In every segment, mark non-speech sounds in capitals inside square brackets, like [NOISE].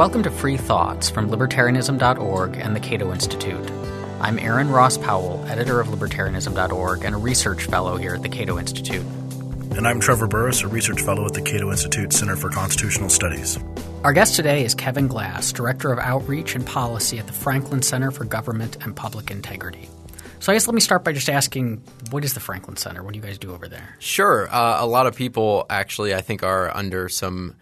Welcome to Free Thoughts from Libertarianism.org and the Cato Institute. I'm Aaron Ross Powell, editor of Libertarianism.org and a research fellow here at the Cato Institute. And I'm Trevor Burrus, a research fellow at the Cato Institute Center for Constitutional Studies. Our guest today is Kevin Glass, Director of Outreach and Policy at the Franklin Center for Government and Public Integrity. So I guess let me start by just asking, what is the Franklin Center? What do you guys do over there? Sure. Uh, a lot of people actually, I think, are under some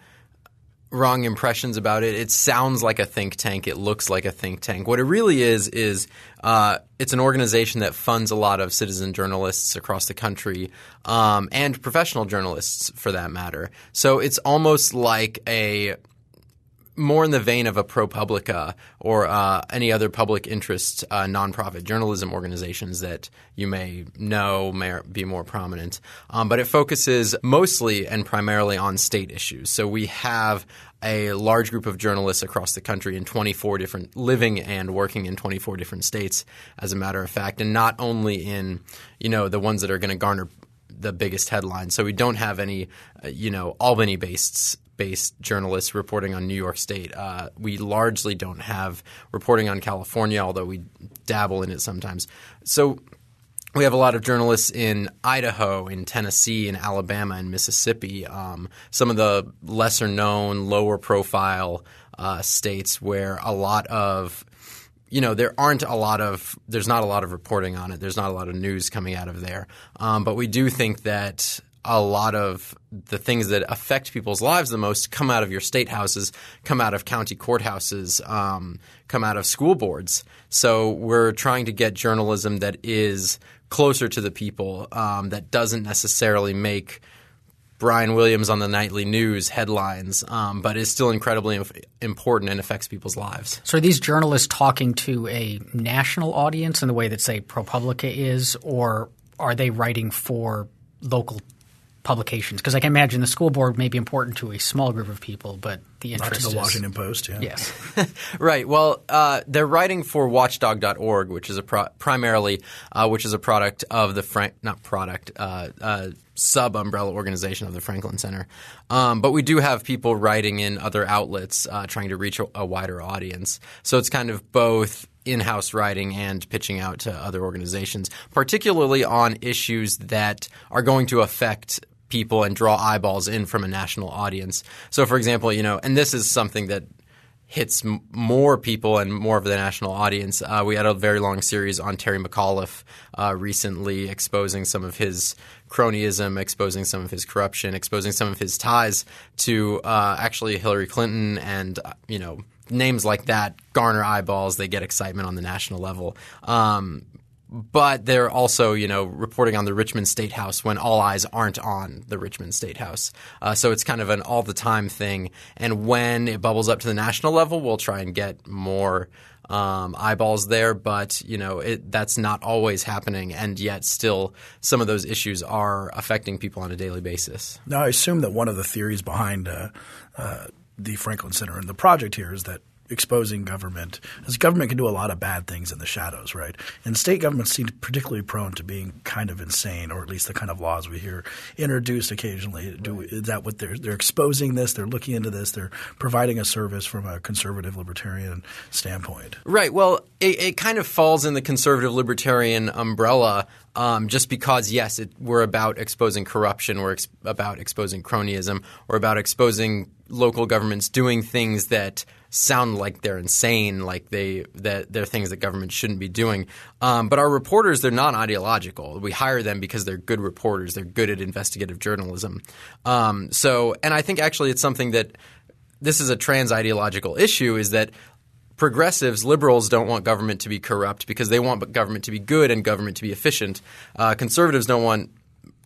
wrong impressions about it. It sounds like a think tank. It looks like a think tank. What it really is is uh, it's an organization that funds a lot of citizen journalists across the country um, and professional journalists, for that matter. So it's almost like a more in the vein of a ProPublica or uh, any other public interest uh, nonprofit journalism organizations that you may know may be more prominent. Um, but it focuses mostly and primarily on state issues. So we have a large group of journalists across the country in 24 different living and working in 24 different states as a matter of fact and not only in you know the ones that are going to garner the biggest headlines so we don't have any uh, you know Albany based based journalists reporting on New York State. Uh, we largely don't have reporting on California, although we dabble in it sometimes. So we have a lot of journalists in Idaho, in Tennessee, in Alabama, and Mississippi. Um, some of the lesser known, lower profile uh, states where a lot of you know there aren't a lot of there's not a lot of reporting on it. There's not a lot of news coming out of there. Um, but we do think that a lot of the things that affect people's lives the most come out of your state houses, come out of county courthouses, um, come out of school boards. So we're trying to get journalism that is closer to the people, um, that doesn't necessarily make Brian Williams on the nightly news headlines, um, but is still incredibly important and affects people's lives. So, are these journalists talking to a national audience in the way that, say, ProPublica is, or are they writing for local publications? Because I can imagine the school board may be important to a small group of people, but the interest Not to the is, Washington Post. Yeah. Yes. [LAUGHS] right. Well, uh, they're writing for Watchdog.org, which is a pro- primarily uh, which is a product of the Frank not product uh, uh, sub umbrella organization of the Franklin Center. Um, but we do have people writing in other outlets uh, trying to reach a, a wider audience. So it's kind of both in-house writing and pitching out to other organizations, particularly on issues that are going to affect people and draw eyeballs in from a national audience. So, for example, you know, and this is something that hits m- more people and more of the national audience. Uh, we had a very long series on Terry McAuliffe uh, recently, exposing some of his cronyism, exposing some of his corruption, exposing some of his ties to uh, actually Hillary Clinton and uh, you know names like that garner eyeballs. They get excitement on the national level. Um, but they're also, you know, reporting on the Richmond State House when all eyes aren't on the Richmond State House. Uh, so it's kind of an all the time thing. And when it bubbles up to the national level, we'll try and get more um, eyeballs there. But you know, it, that's not always happening, and yet still some of those issues are affecting people on a daily basis. Now, I assume that one of the theories behind uh, uh, the Franklin Center and the project here is that exposing government, as government can do a lot of bad things in the shadows, right? And state governments seem particularly prone to being kind of insane, or at least the kind of laws we hear introduced occasionally. Do is that what they're they're exposing this? They're looking into this. They're providing a service from a conservative libertarian standpoint. Right. Well, it, it kind of falls in the conservative libertarian umbrella. Um, just because, yes, it, we're about exposing corruption, we're ex- about exposing cronyism, we're about exposing local governments doing things that sound like they're insane, like they that they're things that government shouldn't be doing. Um, but our reporters, they're not ideological. We hire them because they're good reporters. They're good at investigative journalism. Um, so, and I think actually it's something that this is a trans ideological issue. Is that progressives, liberals don't want government to be corrupt because they want government to be good and government to be efficient. Uh, conservatives don't want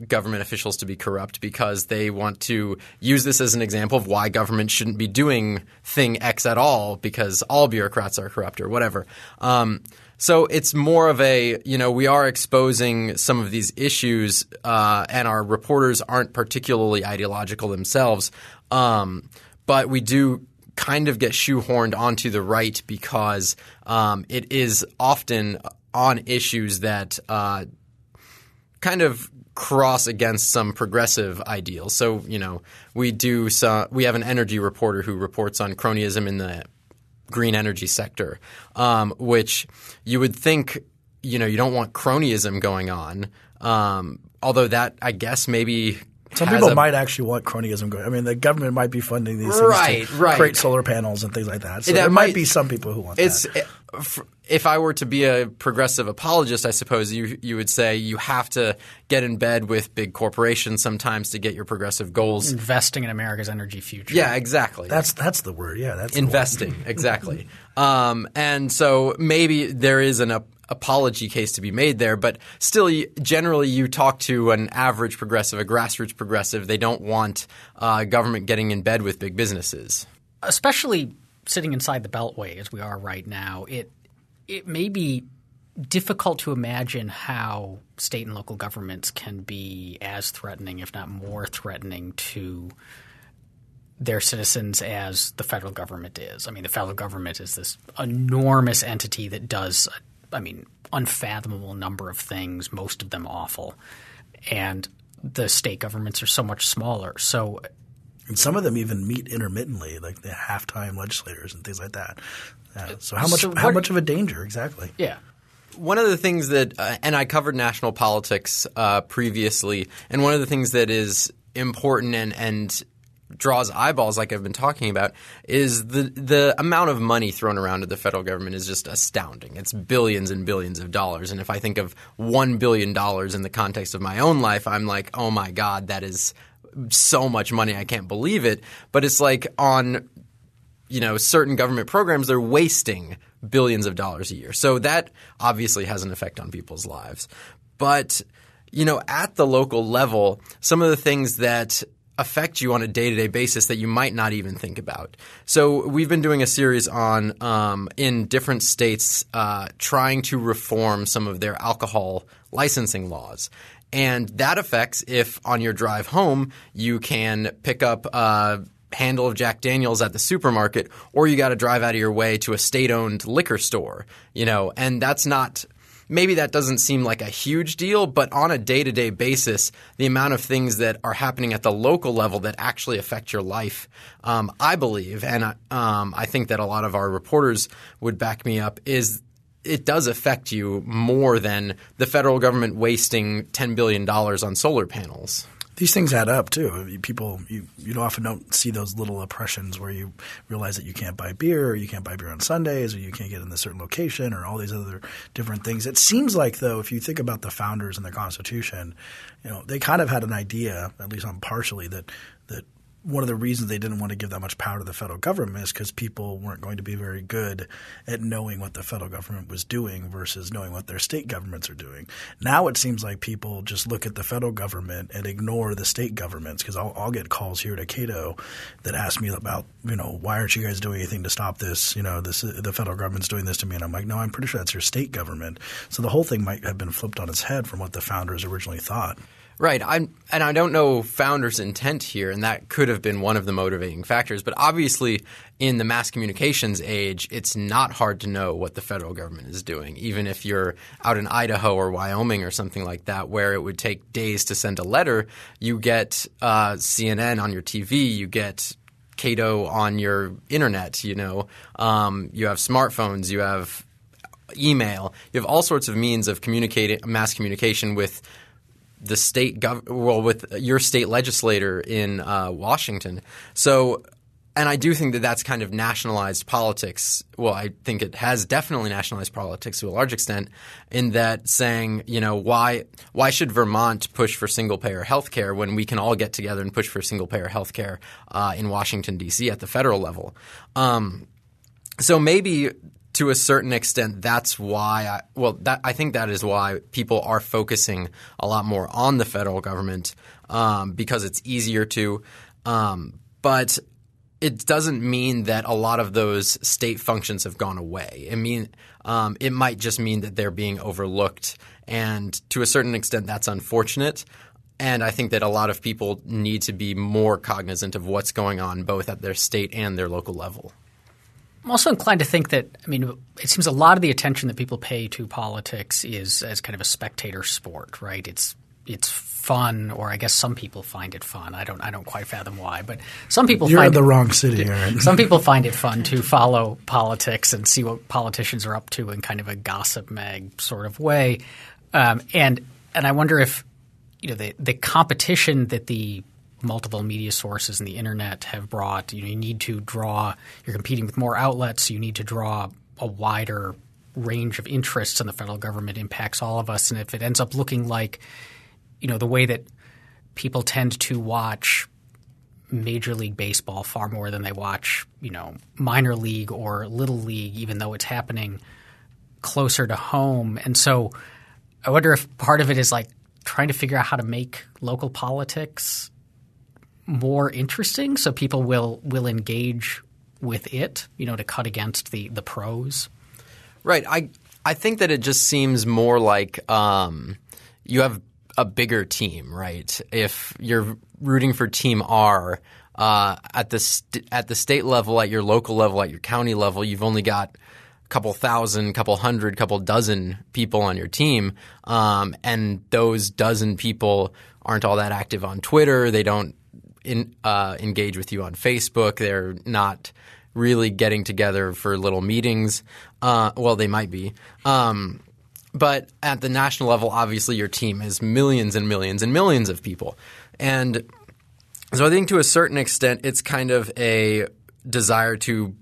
government officials to be corrupt because they want to use this as an example of why government shouldn't be doing thing X at all because all bureaucrats are corrupt or whatever. Um, so it's more of a, you know, we are exposing some of these issues, uh, and our reporters aren't particularly ideological themselves, um, but we do kind of get shoehorned onto the right because um, it is often on issues that uh, kind of cross against some progressive ideals. So, you know, we do some, we have an energy reporter who reports on cronyism in the green energy sector, um, which you would think, you know, you don't want cronyism going on. Um, although that, I guess, maybe some people a, might actually want cronyism going. I mean, the government might be funding these right, things to right. create solar panels and things like that. So that there might, might, be some people who want it's, that. If I were to be a progressive apologist, I suppose you you would say you have to get in bed with big corporations sometimes to get your progressive goals. Investing in America's energy future. Yeah, exactly. That's that's the word. Yeah, that's investing exactly. Um, and so maybe there is an apology case to be made there. But still, generally, you talk to an average progressive, a grassroots progressive, they don't want uh, government getting in bed with big businesses. Especially sitting inside the Beltway as we are right now, it it may be difficult to imagine how state and local governments can be as threatening, if not more threatening, to their citizens as the federal government is. I mean, the federal government is this enormous entity that does I mean, unfathomable number of things, most of them awful. And the state governments are so much smaller. So and some of them even meet intermittently, like the halftime legislators and things like that. Uh, so how much so how much of a danger exactly? Yeah. One of the things that, uh, and I covered national politics uh, previously, and one of the things that is important and, and draws eyeballs, like I've been talking about, is the the amount of money thrown around at the federal government is just astounding. It's billions and billions of dollars, and if I think of one billion dollars in the context of my own life, I'm like, oh my god, that is so much money. I can't believe it. But it's like on you know certain government programs, they're wasting billions of dollars a year. So that obviously has an effect on people's lives, but you know, at the local level, some of the things that affect you on a day to day basis that you might not even think about. So we've been doing a series on um, in different states uh, trying to reform some of their alcohol licensing laws. And that affects if on your drive home you can pick up a handle of Jack Daniels at the supermarket, or you got to drive out of your way to a state-owned liquor store, you know, and that's not maybe that doesn't seem like a huge deal, but on a day to day basis, the amount of things that are happening at the local level that actually affect your life, um, I believe, and um, I think that a lot of our reporters would back me up, is it does affect you more than the federal government wasting $10 billion on solar panels these things add up too. People, you, you often don't see those little oppressions where you realize that you can't buy beer, or you can't buy beer on Sundays, or you can't get in a certain location, or all these other different things. It seems like though, if you think about the founders and the Constitution, you know, they kind of had an idea, at least on partially, that that one of the reasons they didn't want to give that much power to the federal government is because people weren't going to be very good at knowing what the federal government was doing versus knowing what their state governments are doing. Now it seems like people just look at the federal government and ignore the state governments because I'll, I'll, get calls here to Cato that ask me about, you know, why aren't you guys doing anything to stop this? You know, this the federal government's doing this to me, and I'm like, no, I'm pretty sure that's your state government. So the whole thing might have been flipped on its head from what the founders originally thought. Right. I'm, and I don't know founders' intent here, and that could have been one of the motivating factors. But obviously, in the mass communications age, it's not hard to know what the federal government is doing, even if you're out in Idaho or Wyoming or something like that, where it would take days to send a letter. You get uh, CNN on your TV, you get Cato on your internet. You know, um, you have smartphones, you have email, you have all sorts of means of communicating mass communication with the state gov- well with your state legislator in uh, Washington. So and I do think that that's kind of nationalized politics. Well, I think it has definitely nationalized politics to a large extent in that saying, you know, why why should Vermont push for single payer health care when we can all get together and push for single payer health care uh, in Washington D.C. at the federal level? Um, so maybe to a certain extent, that's why I, well, that, I think that is why people are focusing a lot more on the federal government um, because it's easier to. Um, but it doesn't mean that a lot of those state functions have gone away. I mean, um, it might just mean that they're being overlooked, and to a certain extent, that's unfortunate. And I think that a lot of people need to be more cognizant of what's going on both at their state and their local level. I'm also inclined to think that I mean it seems a lot of the attention that people pay to politics is as kind of a spectator sport, right? It's it's fun, or I guess some people find it fun. I don't I don't quite fathom why, but some people You're find in the it, wrong city, Aaron. some people find it fun to follow politics and see what politicians are up to in kind of a gossip mag sort of way, um, and and I wonder if you know the the competition that the multiple media sources and the internet have brought. You know, you need to draw. You're competing with more outlets. You need to draw a wider range of interests, and the federal government impacts all of us. And if it ends up looking like, you know, the way that people tend to watch Major League Baseball far more than they watch, you know, minor league or little league, even though it's happening closer to home. And so, I wonder if part of it is like trying to figure out how to make local politics more interesting so people will will engage with it, you know, to cut against the the pros. Right. I I think that it just seems more like um, you have a bigger team, right? If you're rooting for Team R uh, at the st- at the state level, at your local level, at your county level, you've only got a couple thousand, couple hundred, couple dozen people on your team, um, and those dozen people aren't all that active on Twitter. They don't in, uh, engage with you on Facebook. They're not really getting together for little meetings. Uh, well, they might be. Um, but at the national level, obviously, your team is millions and millions and millions of people. And so I think to a certain extent, it's kind of a desire to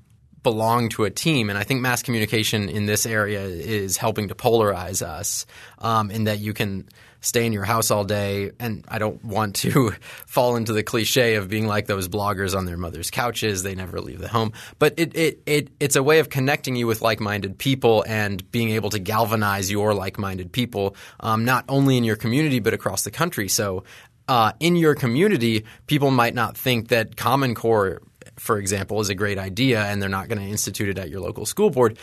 belong to a team. And I think mass communication in this area is helping to polarize us um, in that you can stay in your house all day. And I don't want to [LAUGHS] fall into the cliche of being like those bloggers on their mother's couches. They never leave the home. But it, it, it, it's a way of connecting you with like minded people and being able to galvanize your like minded people, um, not only in your community, but across the country. So uh, in your community, people might not think that Common Core for example, is a great idea and they're not going to institute it at your local school board,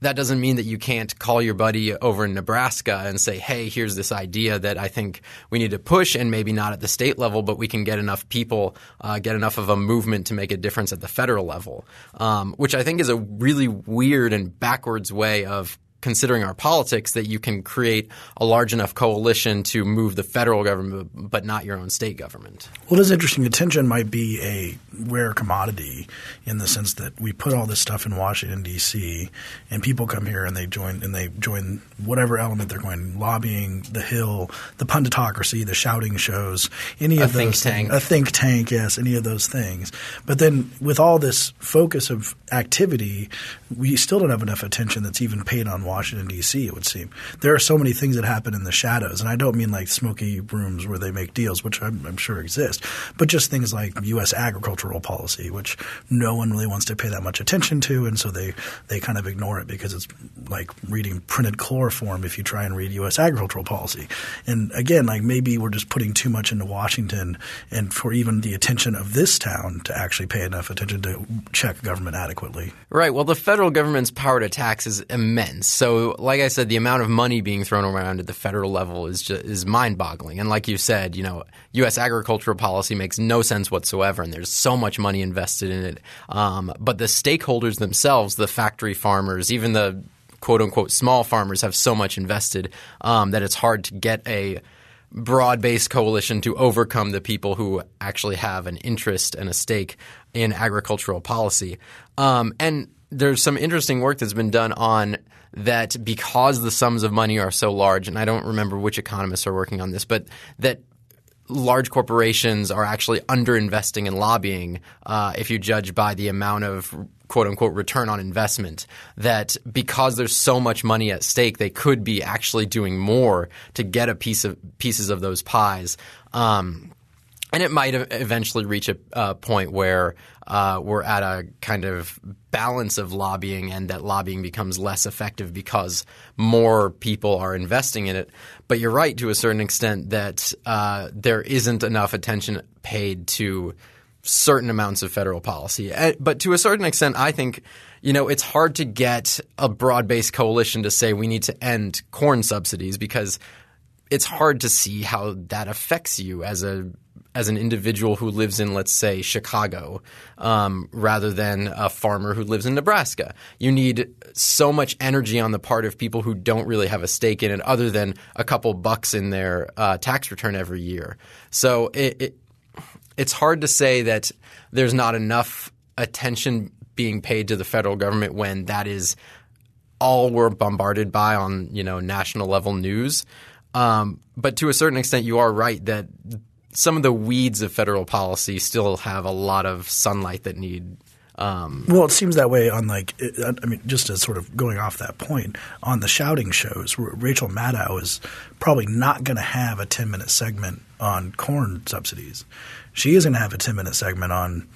that doesn't mean that you can't call your buddy over in Nebraska and say, hey, here's this idea that I think we need to push, and maybe not at the state level, but we can get enough people, uh, get enough of a movement to make a difference at the federal level, um, which I think is a really weird and backwards way of considering our politics that you can create a large enough coalition to move the federal government but not your own state government. Well, it's interesting. Attention might be a rare commodity in the sense that we put all this stuff in Washington D.C. and people come here and they join and they join whatever element they're going lobbying, the Hill, the punditocracy, the shouting shows, any A of think those tank. things, a think tank, yes, any of those things. But then with all this focus of activity, we still don't have enough attention that's even paid on Washington D.C. It would seem there are so many things that happen in the shadows, and I don't mean like smoky rooms where they make deals, which I'm, I'm sure exist, but just things like U.S. agricultural policy, which no one really wants to pay that much attention to, and so they they kind of ignore it because it's like reading printed chloroform if you try and read U.S. agricultural policy. And again, like maybe we're just putting too much into Washington, and for even the attention of this town to actually pay enough attention to check government adequately. Right. Well, the federal government's power to tax is immense. So, like I said, the amount of money being thrown around at the federal level is just, is mind-boggling. And like you said, you know, U.S. agricultural policy makes no sense whatsoever, and there's so much money invested in it. Um, but the stakeholders themselves, the factory farmers, even the quote unquote small farmers, have so much invested um, that it's hard to get a broad based coalition to overcome the people who actually have an interest and a stake in agricultural policy. Um, and there's some interesting work that's been done on that because the sums of money are so large, and I don't remember which economists are working on this, but that large corporations are actually underinvesting in lobbying uh, if you judge by the amount of quote unquote return on investment that because there's so much money at stake they could be actually doing more to get a piece of pieces of those pies. Um, and it might eventually reach a, point where uh, we're at a kind of balance of lobbying and that lobbying becomes less effective because more people are investing in it. But you're right to a certain extent that uh, there isn't enough attention paid to certain amounts of federal policy. But to a certain extent, I think you know it's hard to get a broad-based coalition to say we need to end corn subsidies because it's hard to see how that affects you as a as an individual who lives in, let's say, Chicago, um, rather than a farmer who lives in Nebraska. You need so much energy on the part of people who don't really have a stake in it, other than a couple bucks in their uh, tax return every year. So it, it, it's hard to say that there's not enough attention being paid to the federal government when that is all we're bombarded by on you know national level news. Um, but to a certain extent, you are right that some of the weeds of federal policy still have a lot of sunlight that need. Um, well, it seems that way on like I mean, just as sort of going off that point on the shouting shows, Rachel Maddow is probably not going to have a ten minute segment on corn subsidies. She is going to have a ten minute segment on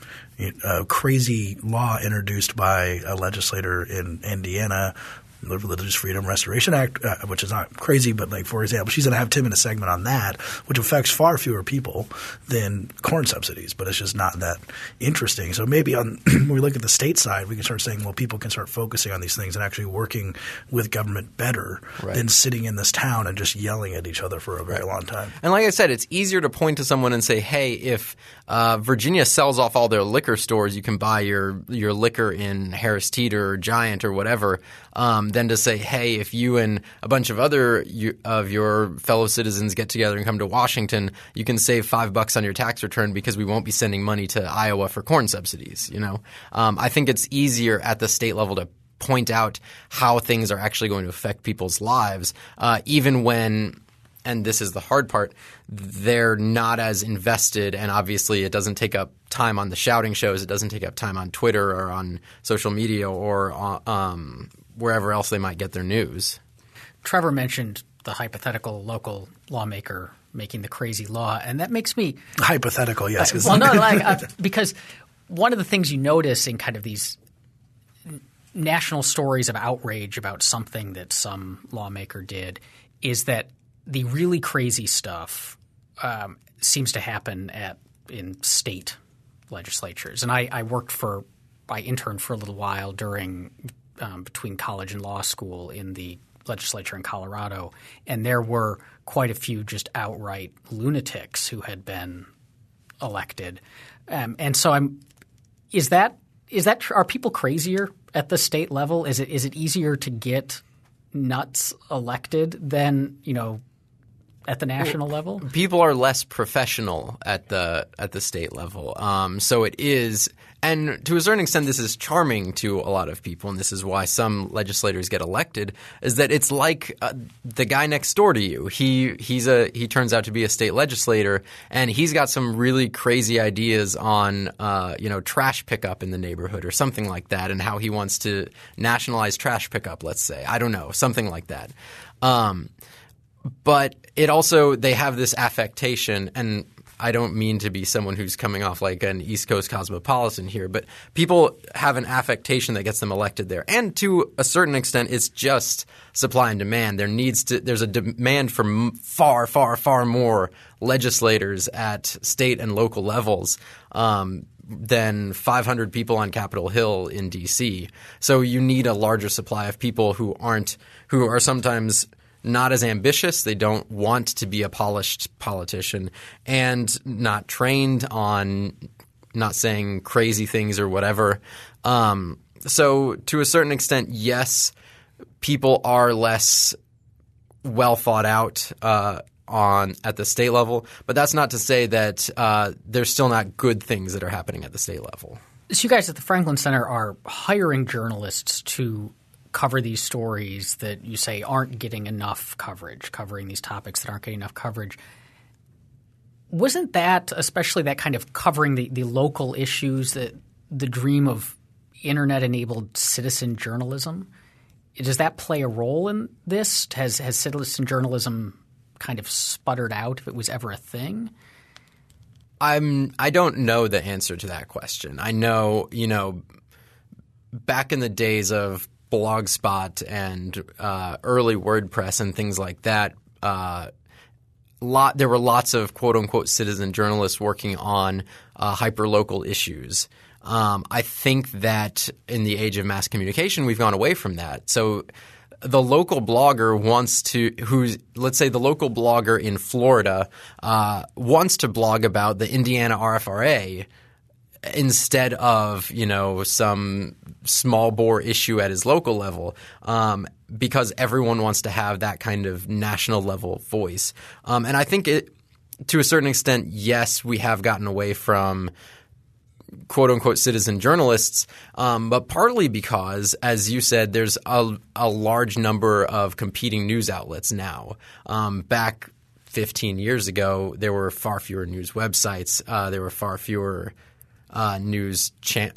a crazy law introduced by a legislator in Indiana the Religious Freedom Restoration Act, uh, which is not crazy, but like for example, she's going to have a ten minute segment on that, which affects far fewer people than corn subsidies, but it's just not that interesting. So maybe on [CLEARS THROAT] when we look at the state side, we can start saying, well, people can start focusing on these things and actually working with government better right. than sitting in this town and just yelling at each other for a very long time. And like I said, it's easier to point to someone and say, hey, if uh, Virginia sells off all their liquor stores, you can buy your your liquor in Harris Teeter or Giant or whatever um, than to say, hey, if you and a bunch of other you, of your fellow citizens get together and come to Washington, you can save five bucks on your tax return because we won't be sending money to Iowa for corn subsidies. You know, um, I think it's easier at the state level to point out how things are actually going to affect people's lives, uh, even when and this is the hard part, they're not as invested. And obviously, it doesn't take up time on the shouting shows. It doesn't take up time on Twitter or on social media or uh, um, wherever else they might get their news. Trevor mentioned the hypothetical local lawmaker making the crazy law, and that makes me hypothetical. Yes, uh, well, no, like uh, [LAUGHS] because one of the things you notice in kind of these national stories of outrage about something that some lawmaker did is that the really crazy stuff um, seems to happen at in state legislatures, and I, I worked for I interned for a little while during um, between college and law school in the legislature in Colorado, and there were quite a few just outright lunatics who had been elected, um, and so I'm. Is that is that are people crazier at the state level? Is it is it easier to get nuts elected than you know at the national well, level? People are less professional at the at the state level, um, so it is. And to a certain extent, this is charming to a lot of people, and this is why some legislators get elected. Is that it's like uh, the guy next door to you. He he's a he turns out to be a state legislator, and he's got some really crazy ideas on uh, you know trash pickup in the neighborhood or something like that, and how he wants to nationalize trash pickup. Let's say I don't know something like that. Um, but it also they have this affectation and I don't mean to be someone who's coming off like an East Coast cosmopolitan here, but people have an affectation that gets them elected there. And to a certain extent, it's just supply and demand. There needs to there's a demand for far, far, far more legislators at state and local levels. Um, than 500 people on Capitol Hill in DC. So you need a larger supply of people who aren't who are sometimes not as ambitious. They don't want to be a polished politician and not trained on not saying crazy things or whatever. Um, so, to a certain extent, yes, people are less well thought out uh, on at the state level, but that's not to say that uh, there's still not good things that are happening at the state level. So, you guys at the Franklin Center are hiring journalists to cover these stories that you say aren't getting enough coverage, covering these topics that aren't getting enough coverage. Wasn't that, especially that kind of covering the, the local issues, that the dream of internet enabled citizen journalism? Does that play a role in this? Has has citizen journalism kind of sputtered out if it was ever a thing? I'm I don't know the answer to that question. I know, you know, back in the days of Blogspot and uh, early WordPress and things like that. Uh, lot there were lots of quote unquote citizen journalists working on uh, hyper local issues. Um, I think that in the age of mass communication, we've gone away from that. So the local blogger wants to, who's, let's say the local blogger in Florida uh, wants to blog about the Indiana RFRA instead of, you know, some small bore issue at his local level. Um, because everyone wants to have that kind of national level voice. Um, and I think it, to a certain extent, yes, we have gotten away from quote unquote citizen journalists, um, but partly because, as you said, there's a, a, large number of competing news outlets now. Um, back 15 years ago, there were far fewer news websites, uh, there were far fewer uh, news cha-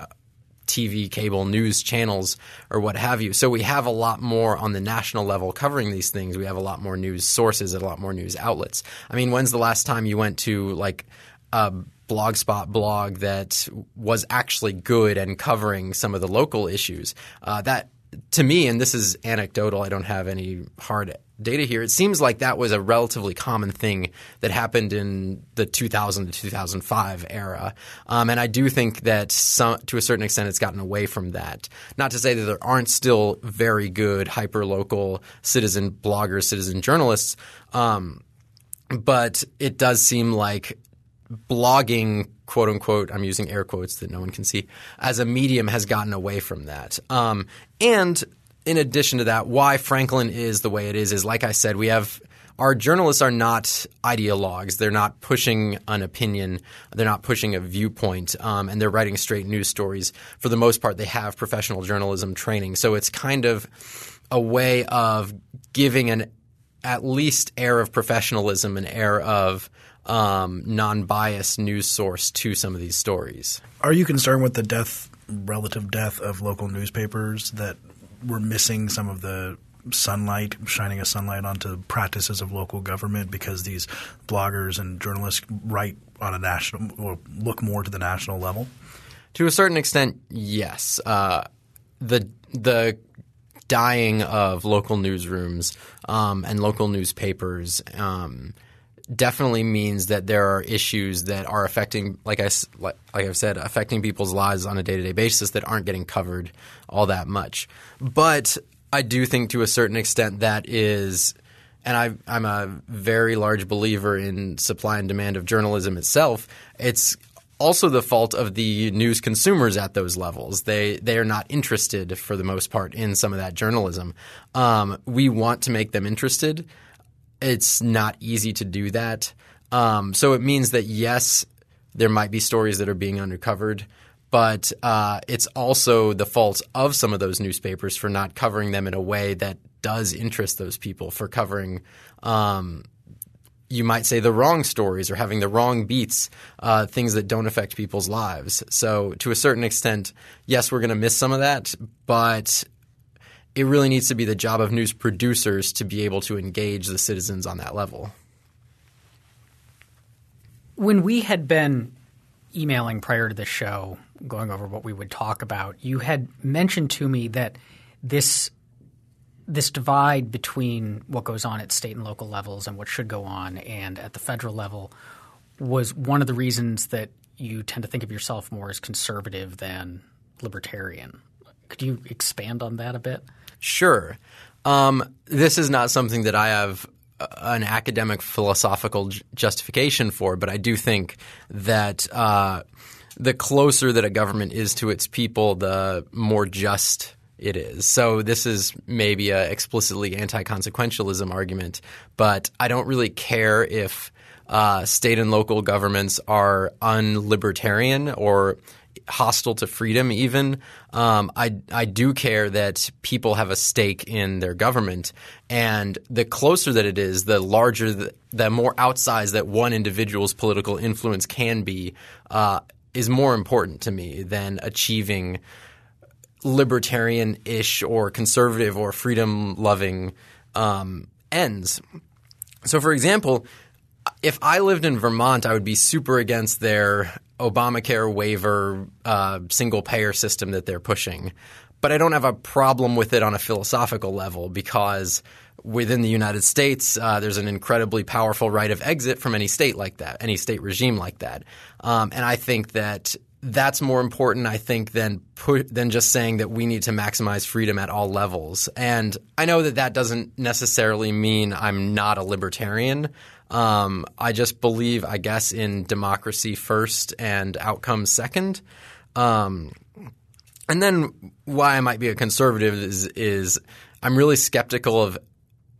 TV, cable news channels, or what have you. So we have a lot more on the national level covering these things. We have a lot more news sources and a lot more news outlets. I mean, when's the last time you went to like a blogspot blog that was actually good and covering some of the local issues. Uh, that to me, and this is anecdotal, I don't have any hard data here. It seems like that was a relatively common thing that happened in the 2000 to 2005 era, um, and I do think that some, to a certain extent, it's gotten away from that. Not to say that there aren't still very good hyper local citizen bloggers, citizen journalists. Um, but it does seem like blogging, quote unquote, I'm using air quotes that no one can see, as a medium has gotten away from that. Um, and in addition to that, why Franklin is the way it is is like I said, we have our journalists are not ideologues. They're not pushing an opinion. They're not pushing a viewpoint, um, and they're writing straight news stories. For the most part, they have professional journalism training, so it's kind of a way of giving an at least air of professionalism, an air of um, non-biased news source to some of these stories. Are you concerned with the death, relative death of local newspapers that we're missing some of the sunlight, shining a sunlight onto practices of local government because these bloggers and journalists write on a national or look more to the national level? To a certain extent, yes. Uh, the the dying of local newsrooms um, and local newspapers um, definitely means that there are issues that are affecting, like I like, like I've said, affecting people's lives on a day to day basis that aren't getting covered all that much. But I do think to a certain extent that is. And I, am a very large believer in supply and demand of journalism itself. It's also the fault of the news consumers at those levels. They they are not interested for the most part in some of that journalism. Um, we want to make them interested it's not easy to do that. Um, so it means that yes, there might be stories that are being uncovered, but uh, it's also the fault of some of those newspapers for not covering them in a way that does interest those people, for covering. Um, you might say the wrong stories or having the wrong beats, uh, things that don't affect people's lives. So, to a certain extent, yes, we're going to miss some of that, but it really needs to be the job of news producers to be able to engage the citizens on that level. When we had been emailing prior to the show, going over what we would talk about, you had mentioned to me that this this divide between what goes on at state and local levels and what should go on and at the federal level was one of the reasons that you tend to think of yourself more as conservative than libertarian. Could you expand on that a bit? Sure. Um, this is not something that I have an academic philosophical justification for, but I do think that uh, the closer that a government is to its people, the more just it is. So this is maybe a explicitly anti-consequentialism argument, but I don't really care if uh, state and local governments are unlibertarian or hostile to freedom even. Um, I, I do care that people have a stake in their government. And the closer that it is, the larger, the, the more outsized that one individual's political influence can be, uh, is more important to me than achieving libertarian ish or conservative or freedom loving um, ends. So, for example, if I lived in Vermont, I would be super against their Obamacare waiver uh, single payer system that they're pushing. But I don't have a problem with it on a philosophical level because within the United States, uh, there's an incredibly powerful right of exit from any state like that, any state regime like that. Um, and I think that that's more important, I think, than put, than just saying that we need to maximize freedom at all levels. And I know that that doesn't necessarily mean I'm not a libertarian. Um, I just believe, I guess, in democracy first and outcomes second. Um, and then why I might be a conservative is, is I'm really skeptical of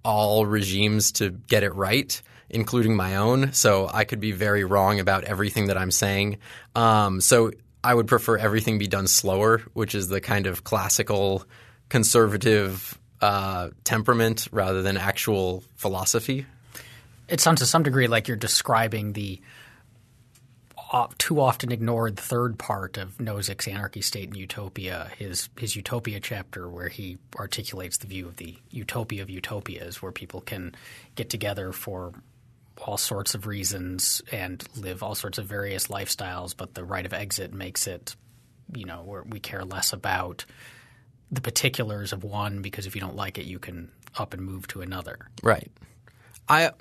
all regimes to get it right including my own. So I could be very wrong about everything that I'm saying. Um, so I would prefer everything be done slower, which is the kind of classical conservative uh, temperament rather than actual philosophy. It sounds to some degree like you're describing the too often ignored third part of Nozick's Anarchy, State, and Utopia, his his Utopia chapter, where he articulates the view of the utopia of utopias, where people can get together for all sorts of reasons and live all sorts of various lifestyles, but the right of exit makes it, you know, where we care less about the particulars of one because if you don't like it, you can up and move to another. Right. I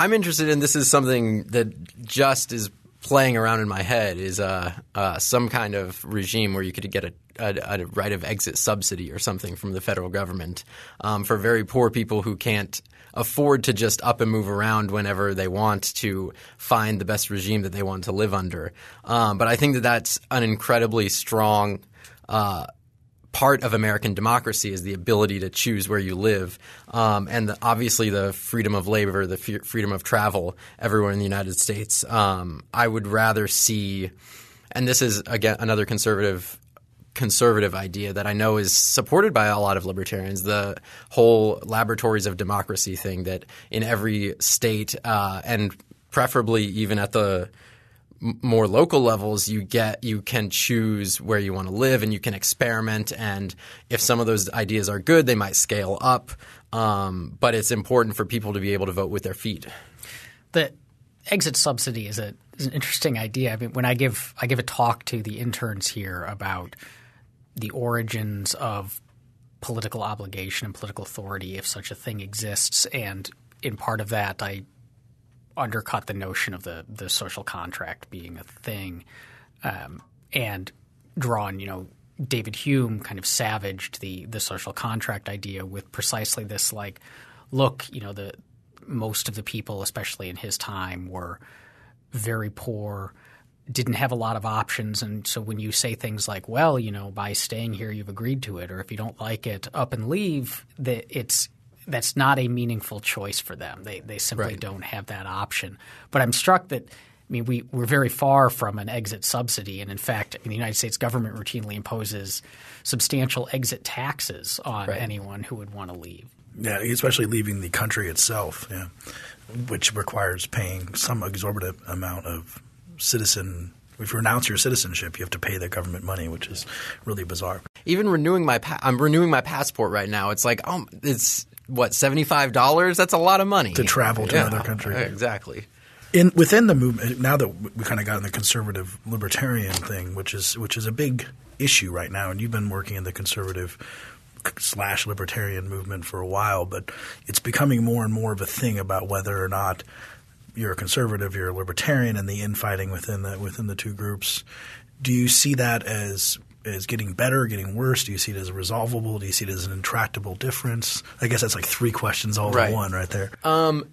I'm interested in this is something that just is playing around in my head is uh, uh, some kind of regime where you could get a, a, a, right of exit subsidy or something from the federal government um, for very poor people who can't afford to just up and move around whenever they want to find the best regime that they want to live under. Um, but I think that that's an incredibly strong uh, part of American democracy is the ability to choose where you live, um, and the, obviously the freedom of labor, the f- freedom of travel everywhere in the United States. Um, I would rather see, and this is again another conservative conservative idea that I know is supported by a lot of libertarians. The whole laboratories of democracy thing that in every state uh, and preferably even at the more local levels you get you can choose where you want to live and you can experiment and if some of those ideas are good they might scale up um, but it's important for people to be able to vote with their feet. The exit subsidy is, a, is an interesting idea. I mean when i give i give a talk to the interns here about the origins of political obligation and political authority if such a thing exists and in part of that i undercut the notion of the the social contract being a thing, um, and drawn, you know, David Hume kind of savaged the the social contract idea with precisely this like, look, you know, the most of the people, especially in his time, were very poor, didn't have a lot of options, and so when you say things like, well, you know, by staying here, you've agreed to it, or if you don't like it, up and leave, that it's that's not a meaningful choice for them. They they simply right. don't have that option. But I'm struck that I mean we we're very far from an exit subsidy, and in fact, I mean, the United States government routinely imposes substantial exit taxes on right. anyone who would want to leave. Yeah, especially leaving the country itself. Yeah, which requires paying some exorbitant amount of citizen if you renounce your citizenship, you have to pay the government money, which is really bizarre. Even renewing my pa- I'm renewing my passport right now. It's like oh, it's what seventy five dollars? That's a lot of money to travel to yeah, another country. Exactly. In within the movement, now that we kind of got in the conservative libertarian thing, which is which is a big issue right now, and you've been working in the conservative slash libertarian movement for a while, but it's becoming more and more of a thing about whether or not you're a conservative, you're a libertarian, and the infighting within the within the two groups. Do you see that as is getting better, getting worse? Do you see it as resolvable? Do you see it as an intractable difference? I guess that's like three questions all right. in one, right there. Um,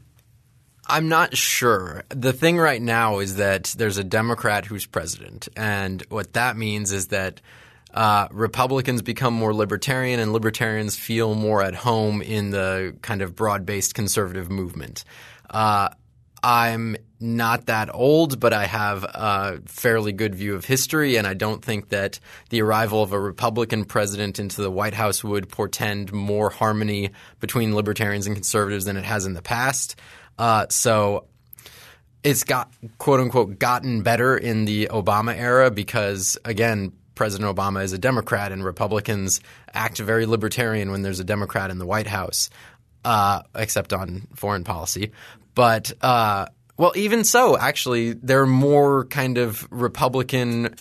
I'm not sure. The thing right now is that there's a Democrat who's president, and what that means is that uh, Republicans become more libertarian, and libertarians feel more at home in the kind of broad-based conservative movement. Uh, I'm not that old, but I have a fairly good view of history, and I don't think that the arrival of a Republican president into the White House would portend more harmony between libertarians and conservatives than it has in the past. Uh, so it's got quote unquote gotten better in the Obama era because again, President Obama is a Democrat and Republicans act very libertarian when there's a Democrat in the White House, uh, except on foreign policy. But uh, well, even so, actually, there are more kind of Republican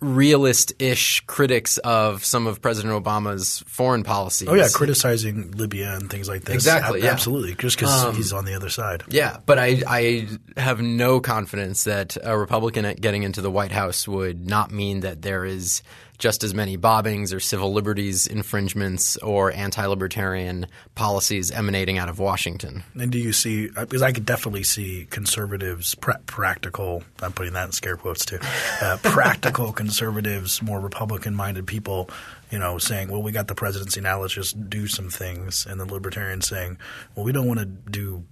realist-ish critics of some of President Obama's foreign policy. Oh yeah, criticizing Libya and things like this. Exactly, A- yeah. absolutely. Just because he's on the other side. Yeah, but I, I have no confidence that a Republican getting into the White House would not mean that there is just as many bobbings or civil liberties infringements or anti-libertarian policies emanating out of Washington. And do you see? uh, Because I could definitely see conservatives, pra- practical. I'm putting that in scare quotes too. Uh, [LAUGHS] practical conservatives, more Republican-minded people, you know, saying, "Well, we got the presidency now. Let's just do some things," and the libertarians saying, "Well, we don't want to do."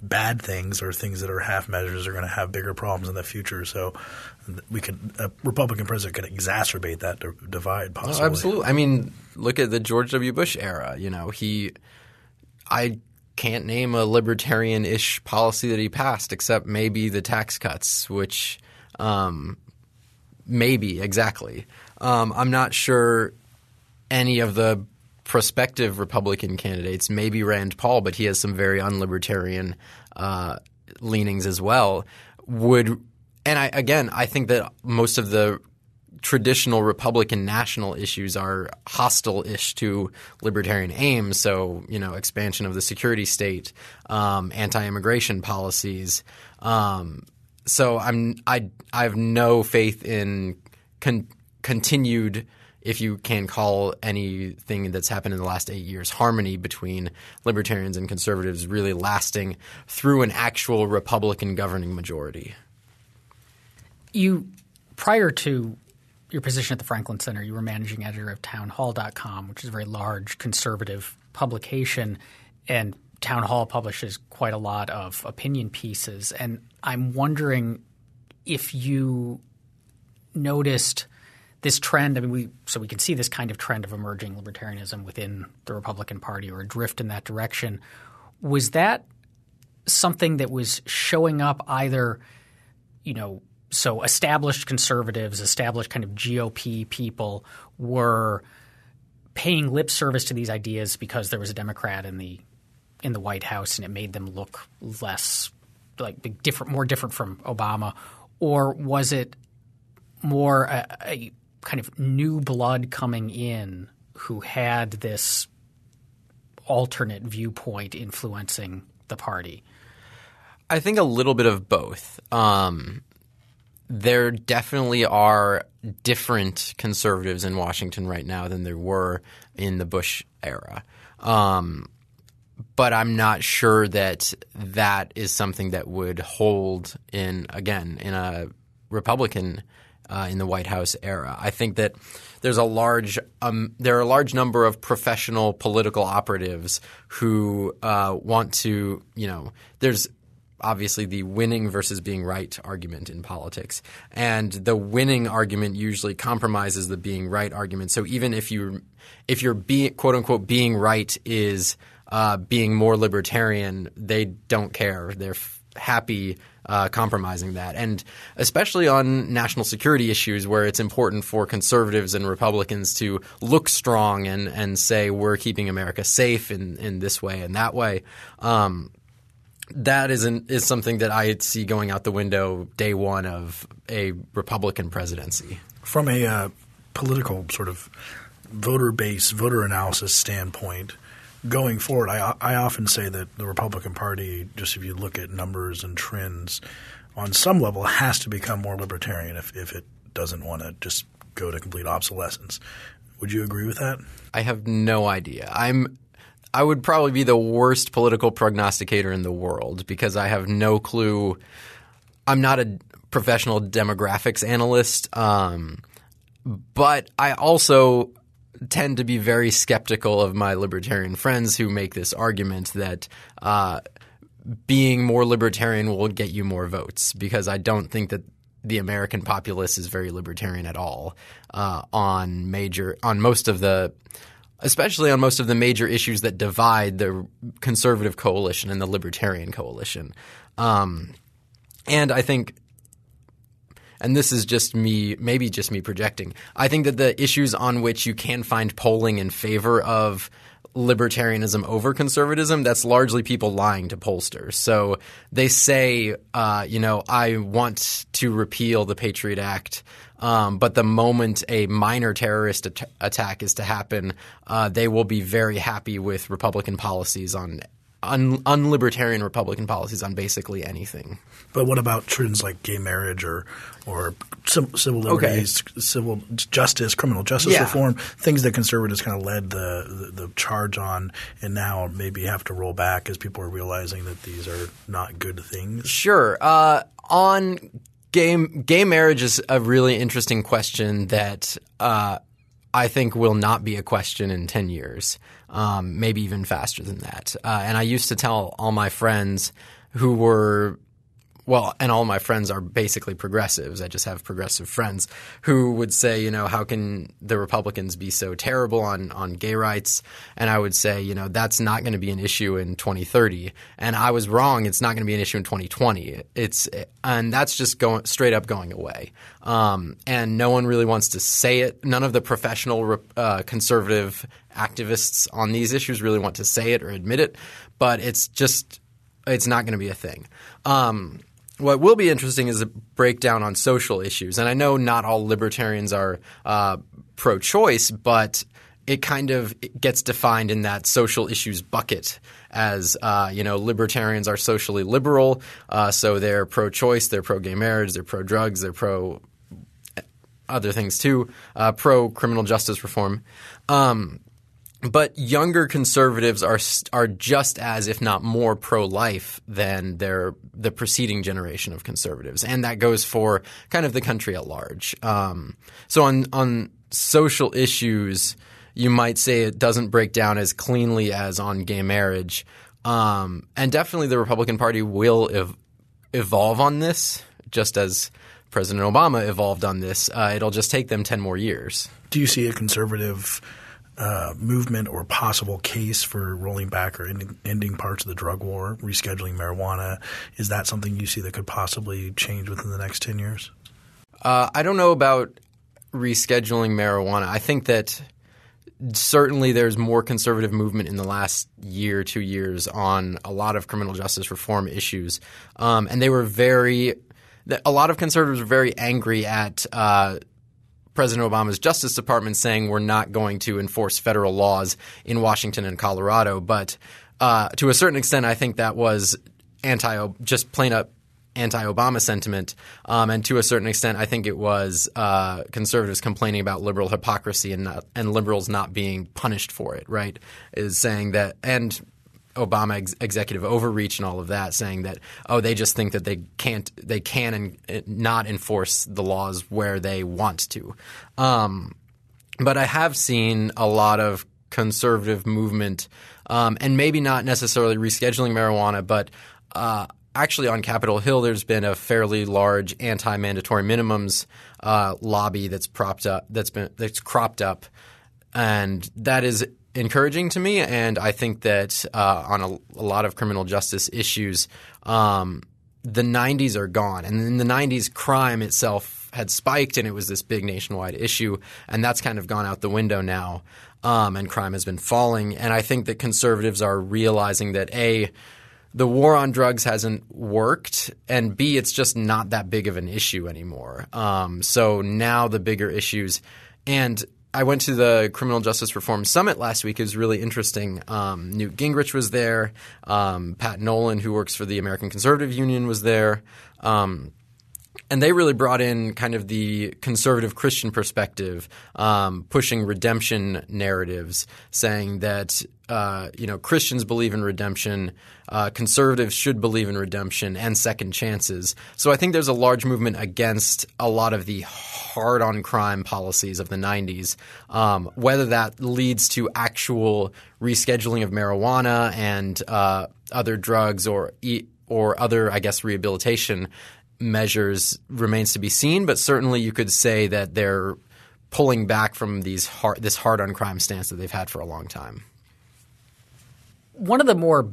Bad things or things that are half measures are going to have bigger problems in the future. So we could a Republican president could exacerbate that divide possibly. Oh, absolutely. I mean, look at the George W. Bush era. You know, he, I can't name a libertarian-ish policy that he passed, except maybe the tax cuts, which, um, maybe exactly. Um, I'm not sure any of the prospective Republican candidates, maybe Rand Paul, but he has some very unlibertarian uh, leanings as well. Would and I again, I think that most of the traditional Republican national issues are hostile-ish to libertarian aims. So, you know, expansion of the security state, um, anti-immigration policies. Um, so I'm I I have no faith in con- continued, if you can call anything that's happened in the last eight years, harmony between libertarians and conservatives really lasting through an actual Republican governing majority. You, prior to your position at the Franklin Center, you were managing editor of townhall.com, which is a very large conservative publication. And Town Hall publishes quite a lot of opinion pieces. And I'm wondering if you noticed this trend. I mean, we so we can see this kind of trend of emerging libertarianism within the Republican Party or a drift in that direction. Was that something that was showing up either, you know, so established conservatives, established kind of GOP people were paying lip service to these ideas because there was a Democrat in the in the White House and it made them look less like different, more different from Obama, or was it more a, a kind of new blood coming in who had this alternate viewpoint influencing the party? I think a little bit of both. Um, there definitely are different conservatives in Washington right now than there were in the Bush era. Um, but I'm not sure that that is something that would hold in again in a Republican uh, in the White House era. I think that there's a large um, there are a large number of professional political operatives who uh, want to you know there's obviously the winning versus being right argument in politics. And the winning argument usually compromises the being right argument. So even if you if you're being quote unquote being right is uh, being more libertarian, they don't care. They're f- happy uh, compromising that. And especially on national security issues where it's important for conservatives and Republicans to look strong and, and say we're keeping America safe in, in this way and that way. Um, that is an, is something that I see going out the window day one of a Republican presidency. From a uh, political sort of voter base, voter analysis standpoint, going forward, I, I often say that the Republican Party, just if you look at numbers and trends, on some level has to become more libertarian if, if it doesn't want to just go to complete obsolescence. Would you agree with that? I have no idea. I'm I would probably be the worst political prognosticator in the world because I have no clue. I'm not a professional demographics analyst, um, but I also tend to be very skeptical of my libertarian friends who make this argument that uh, being more libertarian will get you more votes because I don't think that the American populace is very libertarian at all uh, on major on most of the especially on most of the major issues that divide the conservative coalition and the libertarian coalition. Um, and I think and this is just me, maybe just me projecting. I think that the issues on which you can find polling in favor of libertarianism over conservatism, that's largely people lying to pollsters. So they say, uh, you know, I want to repeal the Patriot Act. Um, but the moment a minor terrorist at- attack is to happen, uh, they will be very happy with Republican policies on un- unlibertarian Republican policies on basically anything. But what about trends like gay marriage or or civil liberties, okay. civil justice, criminal justice yeah. reform, things that conservatives kind of led the, the, the charge on, and now maybe have to roll back as people are realizing that these are not good things. Sure. Uh, on gay gay marriage is a really interesting question that uh, I think will not be a question in ten years um, maybe even faster than that. Uh, and I used to tell all my friends who were well, and all my friends are basically progressives. I just have progressive friends who would say, you know, how can the Republicans be so terrible on, on gay rights? And I would say, you know, that's not going to be an issue in 2030. And I was wrong. It's not going to be an issue in 2020. It's and that's just going straight up going away. Um, and no one really wants to say it. None of the professional uh, conservative activists on these issues really want to say it or admit it. But it's just it's not going to be a thing. Um, what will be interesting is a breakdown on social issues. And I know not all libertarians are uh, pro choice, but it kind of gets defined in that social issues bucket as uh, you know libertarians are socially liberal, uh, so they're pro-choice, they're pro-gay marriage, they're pro-drugs, they're pro other things too, uh, pro-criminal justice reform. Um, but younger conservatives are are just as, if not more, pro life than their the preceding generation of conservatives, and that goes for kind of the country at large. Um, so on on social issues, you might say it doesn't break down as cleanly as on gay marriage, um, and definitely the Republican Party will ev- evolve on this, just as President Obama evolved on this. Uh, it'll just take them ten more years. Do you see a conservative? Uh, movement or possible case for rolling back or ending, ending, parts of the drug war, rescheduling marijuana? Is that something you see that could possibly change within the next 10 years? Uh, I don't know about rescheduling marijuana. I think that certainly there's more conservative movement in the last year, two years on a lot of criminal justice reform issues. Um, and they were very, a lot of conservatives were very angry at uh, President Obama's Justice Department saying we're not going to enforce federal laws in Washington and Colorado. But uh, to a certain extent, I think that was anti, just plain up anti-Obama sentiment, um, and to a certain extent, I think it was uh, conservatives complaining about liberal hypocrisy and not, and liberals not being punished for it. Right? Is saying that and Obama ex- executive overreach and all of that, saying that oh they just think that they can't they can and uh, not enforce the laws where they want to. Um, but I have seen a lot of conservative movement, um, and maybe not necessarily rescheduling marijuana, but uh, actually on Capitol Hill, there's been a fairly large anti-mandatory minimums uh, lobby that's propped up, that's been that's cropped up, and that is encouraging to me, and I think that uh, on a, a, lot of criminal justice issues, um, the 90s are gone. And in the 90s, crime itself had spiked, and it was this big nationwide issue, and that's kind of gone out the window now. Um, and crime has been falling. And I think that conservatives are realizing that a the war on drugs hasn't worked, and B, it's just not that big of an issue anymore. Um, so now the bigger issues, and I went to the Criminal Justice Reform Summit last week. It was really interesting. Um, Newt Gingrich was there. Um, Pat Nolan, who works for the American Conservative Union, was there. Um, and they really brought in kind of the conservative Christian perspective, um, pushing redemption narratives, saying that uh, you know Christians believe in redemption, uh, conservatives should believe in redemption and second chances. So I think there's a large movement against a lot of the hard on crime policies of the 90s. Um, whether that leads to actual rescheduling of marijuana and uh, other drugs or or other, I guess, rehabilitation measures remains to be seen, but certainly you could say that they're pulling back from these hard, this hard on crime stance that they've had for a long time. One of the more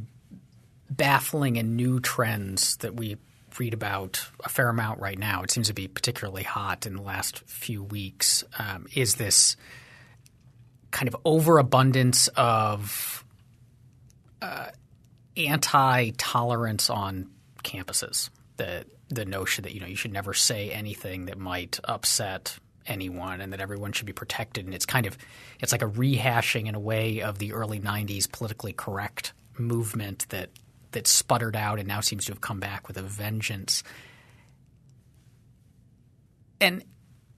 baffling and new trends that we read about a fair amount right now. It seems to be particularly hot in the last few weeks. Um, is this kind of overabundance of uh, anti tolerance on campuses? The the notion that you know you should never say anything that might upset anyone and that everyone should be protected. And it's kind of it's like a rehashing in a way of the early 90s politically correct movement that that sputtered out and now seems to have come back with a vengeance. And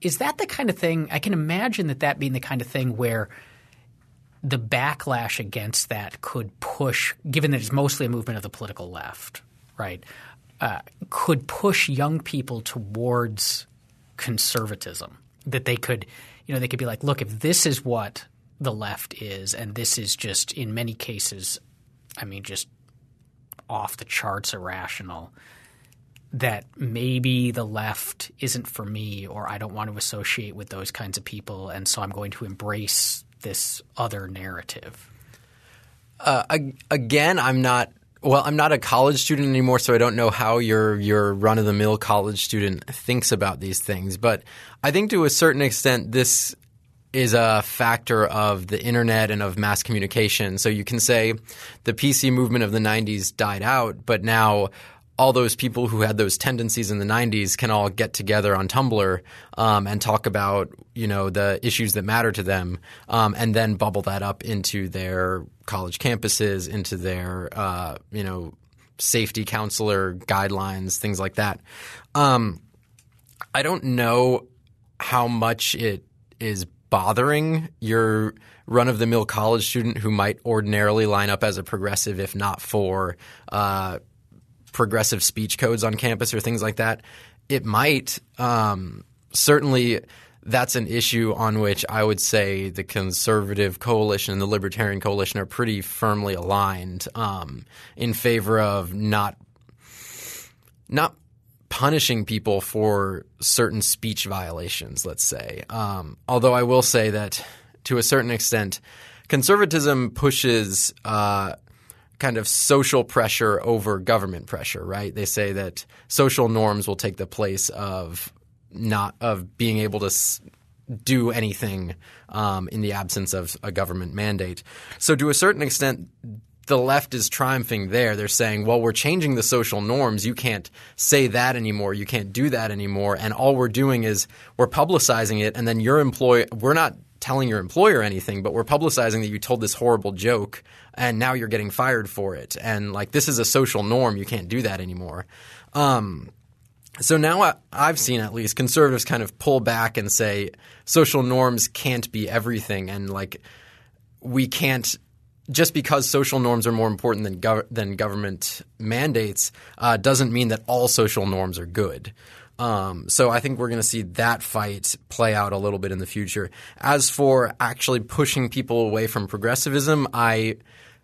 is that the kind of thing I can imagine that that being the kind of thing where the backlash against that could push given that it's mostly a movement of the political left right uh, could push young people towards conservatism. That they could, you know, they could be like, look, if this is what the left is, and this is just in many cases, I mean, just off the charts irrational, that maybe the left isn't for me, or I don't want to associate with those kinds of people, and so I'm going to embrace this other narrative. Uh, again, I'm not well, I'm not a college student anymore, so I don't know how your your run of the mill college student thinks about these things. But I think to a certain extent, this is a factor of the internet and of mass communication. So you can say the PC movement of the 90s died out, but now all those people who had those tendencies in the 90s can all get together on Tumblr um, and talk about you know the issues that matter to them, um, and then bubble that up into their college campuses, into their uh, you know safety counselor guidelines, things like that. Um, I don't know how much it is bothering your run of the mill college student who might ordinarily line up as a progressive if not for uh, progressive speech codes on campus or things like that, it might. Um, certainly, that's an issue on which I would say the conservative coalition and the libertarian coalition are pretty firmly aligned um, in favor of not not punishing people for certain speech violations. Let's say, um, although I will say that to a certain extent, conservatism pushes. Uh, kind of social pressure over government pressure, right? They say that social norms will take the place of not of being able to do anything um, in the absence of a government mandate. So to a certain extent, the left is triumphing there. They're saying, well, we're changing the social norms. You can't say that anymore. You can't do that anymore. And all we're doing is we're publicizing it. And then your employer, we're not telling your employer anything, but we're publicizing that you told this horrible joke and now you're getting fired for it. And like this is a social norm. You can't do that anymore. Um, so now I, I've seen at least conservatives kind of pull back and say social norms can't be everything, and like we can't just because social norms are more important than gov- than government mandates uh, doesn't mean that all social norms are good. Um, so I think we're going to see that fight play out a little bit in the future. As for actually pushing people away from progressivism, I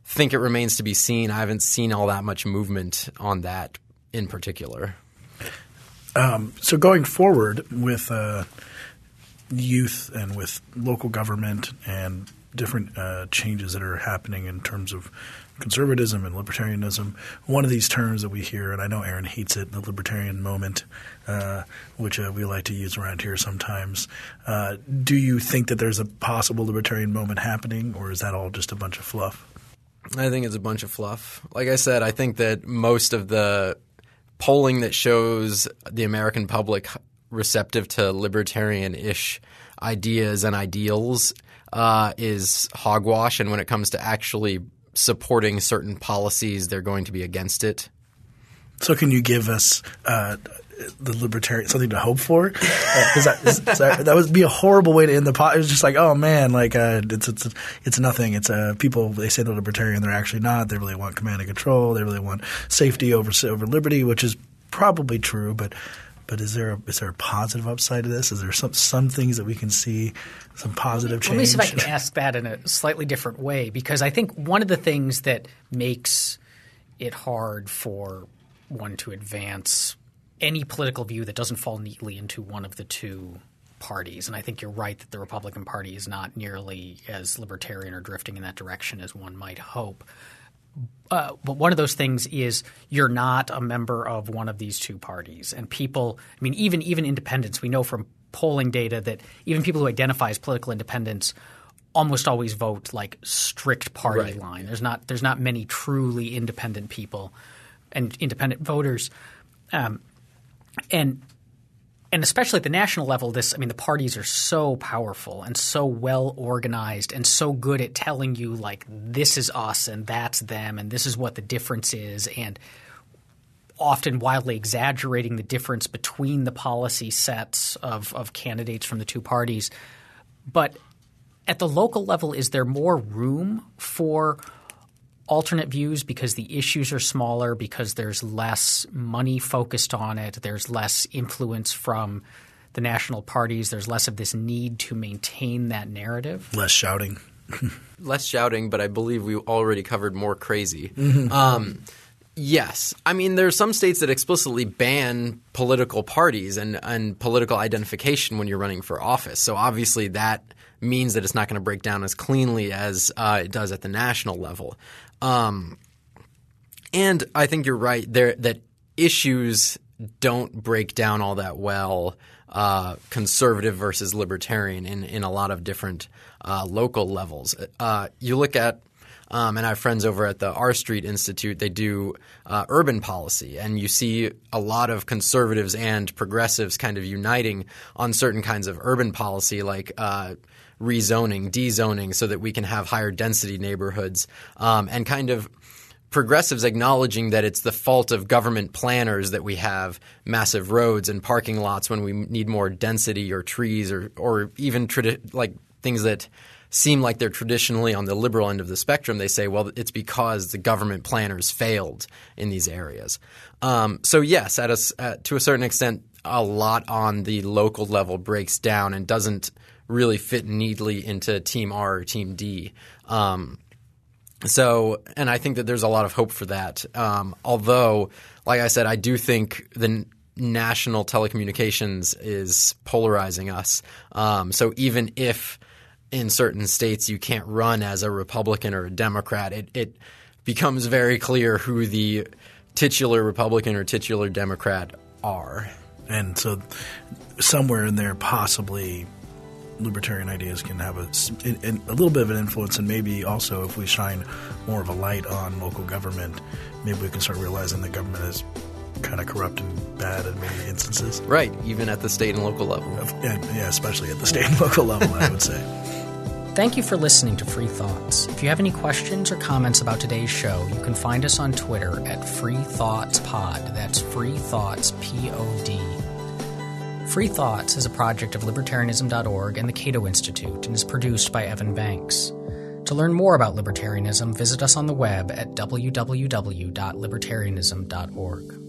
think it remains to be seen. I haven't seen all that much movement on that in particular. Um, so going forward with uh, youth and with local government and different uh, changes that are happening in terms of conservatism and libertarianism. One of these terms that we hear, and I know Aaron hates it, the libertarian moment, uh, which uh, we like to use around here sometimes. Uh, do you think that there's a possible libertarian moment happening, or is that all just a bunch of fluff? I think it's a bunch of fluff. Like I said, I think that most of the polling that shows the American public receptive to libertarian ish ideas and ideals uh, is hogwash. And when it comes to actually supporting certain policies, they're going to be against it. So, can you give us uh, the libertarian something to hope for? Uh, that, is, is that, that, would be a horrible way to end the pot. It was just like, oh man, like uh, it's it's it's nothing. It's uh, people they say they're libertarian, they're actually not. They really want command and control. They really want safety over over liberty, which is probably true, but. But is there a, is there a positive upside to this? Is there some some things that we can see some positive change? Let me see if I can ask that in a slightly different way because I think one of the things that makes it hard for one to advance any political view that doesn't fall neatly into one of the two parties. And I think you're right that the Republican Party is not nearly as libertarian or drifting in that direction as one might hope. uh, but one of those things is you're not a member of one of these two parties, and people. I mean, even even independents, we know from polling data that even people who identify as political independents almost always vote like strict party Right. line. There's not there's not many truly independent people and independent voters, um, and and especially at the national level, this I mean the parties are so powerful and so well organized and so good at telling you like this is us and that's them and this is what the difference is and often wildly exaggerating the difference between the policy sets of, of candidates from the two parties. But at the local level, is there more room for alternate views because the issues are smaller, because there's less money focused on it, there's less influence from the national parties, there's less of this need to maintain that narrative? Less shouting. [LAUGHS] less shouting, but I believe we already covered more crazy. Um, yes, I mean there are some states that explicitly ban political parties and, and political identification when you're running for office. So obviously that means that it's not going to break down as cleanly as uh, it does at the national level. Um, and I think you're right there that issues don't break down all that well, uh, conservative versus libertarian in, in a lot of different uh, local levels. Uh, you look at um, and I have friends over at the R Street Institute. They do uh, urban policy, and you see a lot of conservatives and progressives kind of uniting on certain kinds of urban policy, like uh, rezoning, dezoning, so that we can have higher density neighborhoods, um, and kind of progressives acknowledging that it's the fault of government planners that we have massive roads and parking lots when we need more density or trees or or even tradi- like things that seem like they're traditionally on the liberal end of the spectrum. They say, well, it's because the government planners failed in these areas. Um, so yes, at a uh, to a certain extent, a lot on the local level breaks down and doesn't really fit neatly into Team R or Team D. Um, so, and I think that there's a lot of hope for that. Um, although, like I said, I do think the national telecommunications is polarizing us. Um, so even if in certain states you can't run as a Republican or a Democrat, it, it becomes very clear who the titular Republican or titular Democrat are. And so, somewhere in there, possibly libertarian ideas can have a, s- in- in- a little bit of an influence, and maybe also if we shine more of a light on local government, maybe we can start realizing the government is kind of corrupt and bad in many instances. Right, even at the state and local level. Yeah, yeah, especially at the state and [LAUGHS] local level, I would say. Thank you for listening to Free Thoughts. If you have any questions or comments about today's show, you can find us on Twitter at Free Thoughts Pod. That's Free Thoughts P O D. Free Thoughts is a project of libertarianism.org and the Cato Institute and is produced by Evan Banks. To learn more about libertarianism, visit us on the web at www.libertarianism.org.